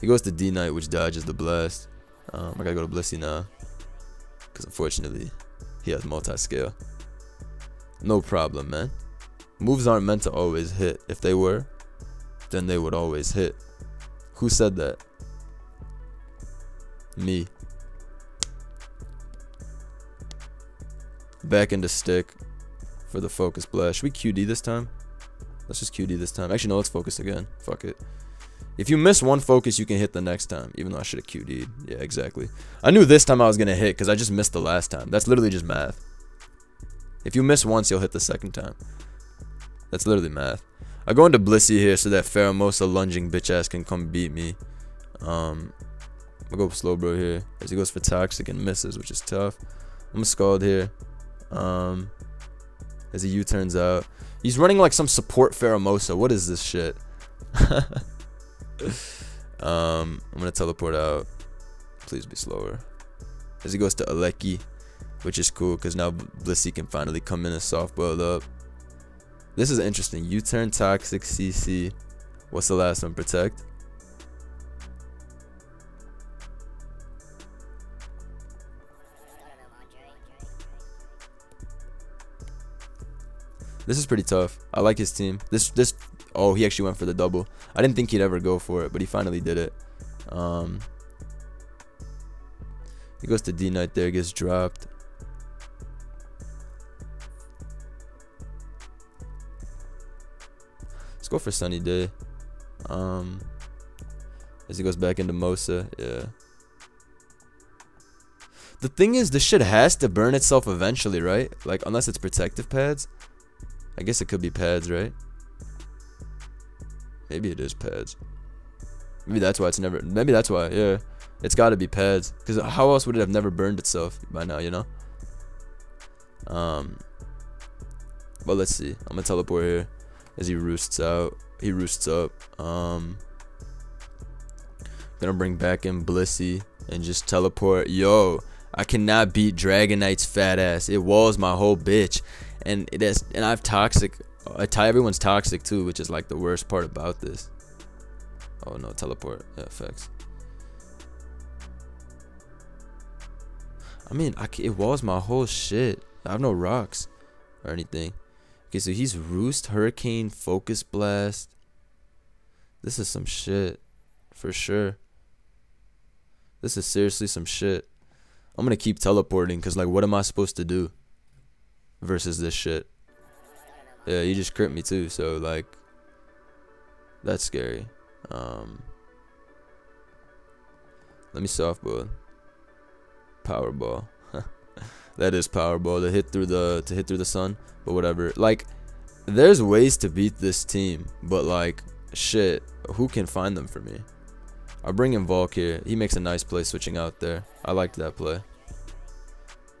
He goes to D Knight, which dodges the blast. Um, I gotta go to Blissey now, because unfortunately, he has multi-scale. No problem, man. Moves aren't meant to always hit. If they were, then they would always hit. Who said that? Me. Back into stick for the focus blast. Should we QD this time? Let's just QD this time. Actually, no, let's focus again. Fuck it. If you miss one focus, you can hit the next time. Even though I should have QD'd. Yeah, exactly. I knew this time I was going to hit because I just missed the last time. That's literally just math. If you miss once, you'll hit the second time. That's literally math. I go into Blissey here so that Pheromosa lunging bitch ass can come beat me. Um, I'll go Slowbro here as he goes for Toxic and misses, which is tough. I'm a Scald here. Um, as he U-turns out. He's running like some support Pheromosa. What is this shit? um, I'm gonna teleport out. Please be slower. As he goes to Aleki, which is cool because now Blissey can finally come in and soft boiled up. This is interesting. U-turn toxic CC. What's the last one? Protect. This is pretty tough. I like his team. This this oh he actually went for the double. I didn't think he'd ever go for it, but he finally did it. Um, he goes to D Knight there, gets dropped. Let's go for Sunny Day. Um, as he goes back into Mosa, yeah. The thing is, this shit has to burn itself eventually, right? Like, unless it's protective pads. I guess it could be pads, right? Maybe it is pads. Maybe that's why it's never. Maybe that's why. Yeah, it's got to be pads. Cause how else would it have never burned itself by now? You know. Um. But let's see. I'm gonna teleport here as he roosts out. He roosts up. Um. Gonna bring back in Blissey and just teleport. Yo, I cannot beat Dragonite's fat ass. It walls my whole bitch and it is and I've toxic I tie everyone's toxic too, which is like the worst part about this. Oh no, teleport effects. I mean, I it walls my whole shit. I have no rocks or anything. Okay, so he's roost, hurricane, focus blast. This is some shit for sure. This is seriously some shit. I'm gonna keep teleporting because like, what am I supposed to do? Versus this shit. Yeah, you just crit me too, so like that's scary. Um Let me softball. Powerball. that is powerball to hit through the to hit through the sun, but whatever. Like there's ways to beat this team, but like shit, who can find them for me? I'll bring in Volk here. He makes a nice play switching out there. I liked that play.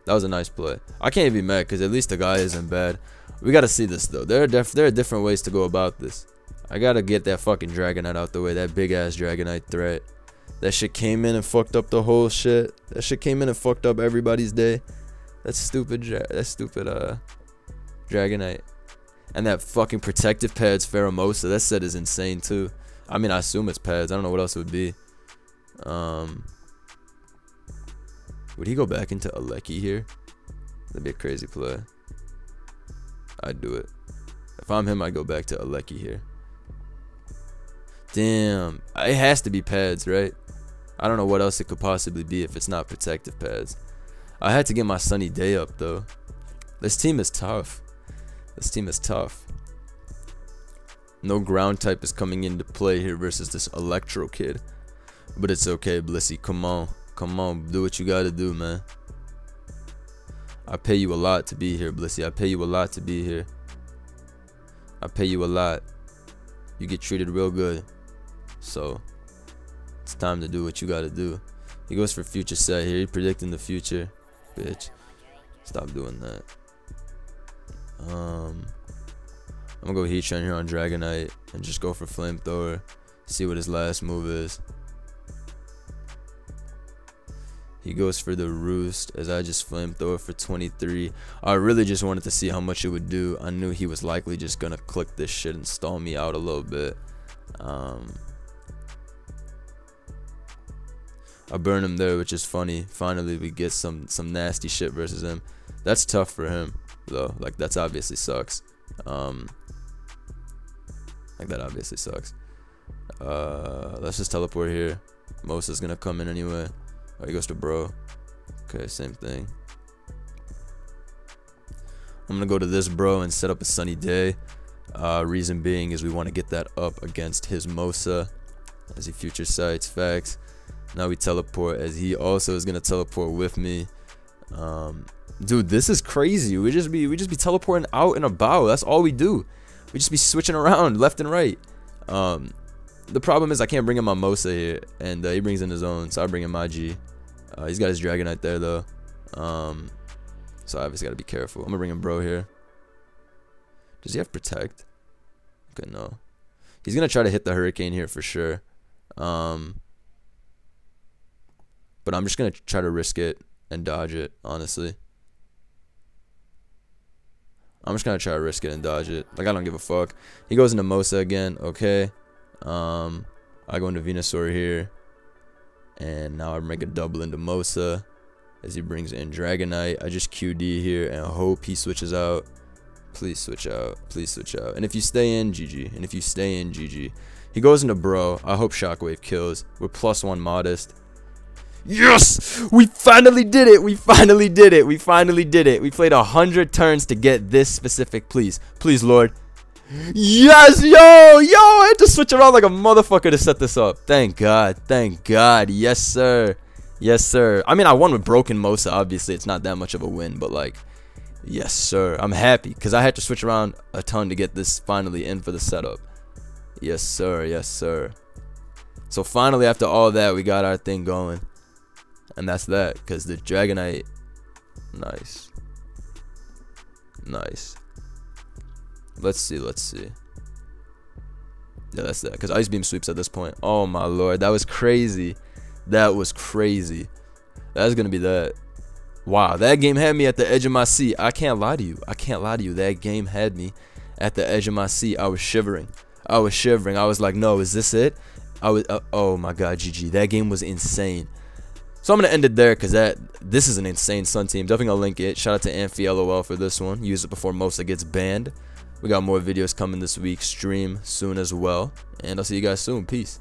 That was a nice play. I can't be mad because at least the guy isn't bad. We gotta see this though. There are there are different ways to go about this. I gotta get that fucking Dragonite out the way. That big ass Dragonite threat. That shit came in and fucked up the whole shit. That shit came in and fucked up everybody's day. That's stupid. That stupid uh Dragonite. And that fucking protective pads Pheromosa. That set is insane too. I mean, I assume it's pads. I don't know what else it would be. Um, would he go back into Aleki here? That'd be a crazy play. I'd do it. If I'm him, I'd go back to Aleki here. Damn. It has to be pads, right? I don't know what else it could possibly be if it's not protective pads. I had to get my sunny day up, though. This team is tough. This team is tough. No ground type is coming into play here versus this Electro kid. But it's okay, Blissey. Come on. Come on, do what you gotta do, man. I pay you a lot to be here, Blissey. I pay you a lot to be here. I pay you a lot. You get treated real good. So, it's time to do what you gotta do. He goes for future sight here. He predicting the future. Bitch. Stop doing that. Um, I'm gonna go Heatran here on Dragonite and just go for Flamethrower. See what his last move is. He goes for the roost as I just flamethrower for 23. I really just wanted to see how much it would do. I knew he was likely just gonna click this shit and stall me out a little bit. Um, I burn him there, which is funny. Finally, we get some some nasty shit versus him. That's tough for him, though. Like that's obviously sucks. Um, like that obviously sucks. Uh, let's just teleport here. Mosa's gonna come in anyway. Oh, he goes to bro. Okay, same thing. I'm gonna go to this bro and set up a sunny day. Uh, reason being is we want to get that up against his Mosa as he future sights facts. Now we teleport as he also is gonna teleport with me. Um, dude, this is crazy. We just be we just be teleporting out and about. That's all we do. We just be switching around left and right. Um, the problem is I can't bring in my Mosa here, and uh, he brings in his own, so I bring in my G. Uh, he's got his Dragonite there though, um, so I obviously gotta be careful. I'm gonna bring him Bro here. Does he have Protect? Okay, no. He's gonna try to hit the Hurricane here for sure. Um, but I'm just gonna try to risk it and dodge it, honestly. I'm just gonna try to risk it and dodge it. Like I don't give a fuck. He goes into Mosa again, okay. Um I go into Venusaur here. And now I make a double into Mosa as he brings in Dragonite. I just QD here and hope he switches out. Please switch out. Please switch out. And if you stay in, GG. And if you stay in, GG. He goes into Bro. I hope Shockwave kills. We're plus one modest. Yes! We finally did it! We finally did it! We finally did it! We played a hundred turns to get this specific. Please. Please, Lord. Yes! Yo! Yo! I had to switch around like a motherfucker to set this up. Thank God. Thank God. Yes, sir. Yes, sir. I mean, I won with Broken Mosa. Obviously, it's not that much of a win, but like, yes, sir. I'm happy because I had to switch around a ton to get this finally in for the setup. Yes, sir. Yes, sir. So finally, after all that, we got our thing going. And that's that, because the Dragonite, nice. Nice. Let's see, let's see. Yeah, that's that, because Ice Beam sweeps at this point. Oh my lord, that was crazy. That was crazy. That's to be that. Wow, that game had me at the edge of my seat. I can't lie to you. I can't lie to you. That game had me at the edge of my seat. I was shivering. I was shivering. I was like, no, is this it? I was, uh, oh my god, GG. That game was insane. So I'm gonna end it there because that this is an insane Sun team. Definitely gonna link it. Shout out to Amphi LOL for this one. Use it before Mosa gets banned. We got more videos coming this week. Stream soon as well. And I'll see you guys soon. Peace.